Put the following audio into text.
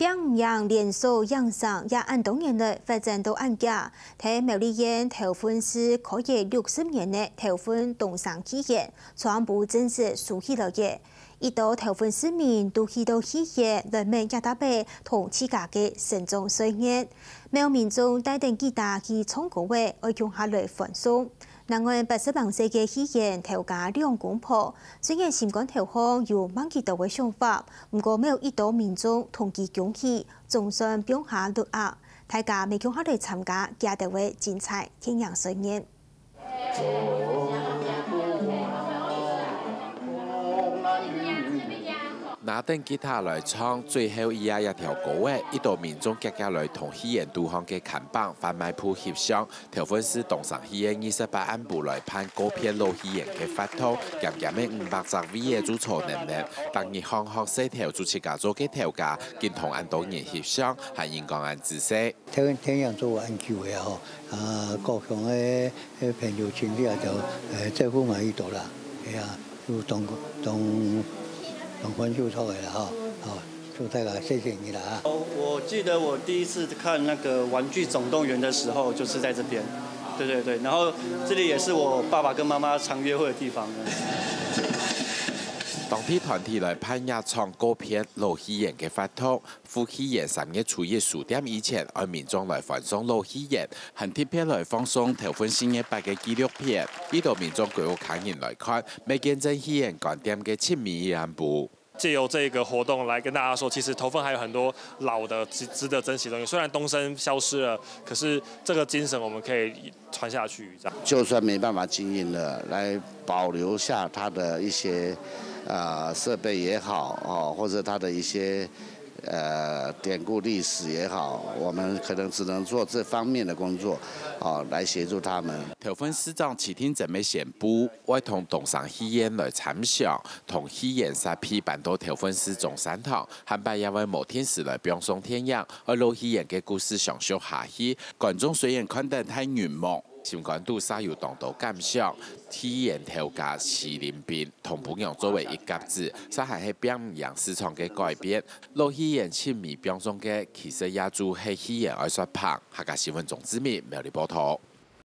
两样连锁养生也按同年的发展到按家，睇苗栗县头份是可以六十年的头份东山企业，全部正式属起了业。一到头份市民都去到企业人们一大杯同自家嘅慎重岁月，苗民众带定吉他去唱歌会，爱用下来放松。另外，八十零岁嘅喜宴头家两公婆，虽然新冠头方有蛮几多嘅想法，不过没有一多民众同其恭喜，总算表下乐压。大家未强下来参加，家头会精彩天阳岁宴。拿登吉他来唱最后一呀一条歌诶，一道民众家家来同喜宴杜行嘅看板贩卖铺协商，条粉丝动上喜宴二十八安部来判歌片路喜宴嘅发图，咸咸嘅五百十 V 嘅主错能力，当日行学四条主持家做嘅条价，见同安多年协商，系应该按仔细。听听样做安久嘅吼，啊，各项嘅朋友亲戚就诶，政府满意到啦，系啊，就同同。很欢就出来了哈，好，祝大家谢谢你了啊！哦我记得我第一次看那个《玩具总动员》的时候，就是在这边，对对对，然后这里也是我爸爸跟妈妈常约会的地方。当天团体来拍亚唱歌片《老戏演》嘅发通，夫妻演三月初一数点以前，按民众来放松老戏演，很贴片来放松头份新一百嘅纪录片，呢度民众举个卡人来看，未见真戏演观点嘅亲密一部。借由这个活动来跟大家说，其实头份还有很多老的值值得珍惜的东西。虽然东升消失了，可是这个精神我们可以传下去。这样，就算没办法经营了，来保留下它的一些呃设备也好，哦，或者它的一些。呃，典故历史也好，我们可能只能做这方面的工作，哦，来协助他们。头份市长齐天准备宣布，会同东山戏院来参详，同戏院三批办到头份市中山堂，汉白也为某天时来表送天阳，而老戏院嘅故事上修下去，观众虽然看得太圆梦。新冠度沙有当到感想，体验调价麒麟兵同朋友作为一甲子，沙还系表扬市场嘅改变。老戏院亲密表中嘅其实也做系戏院爱说胖，客家新闻总知名苗栗报道。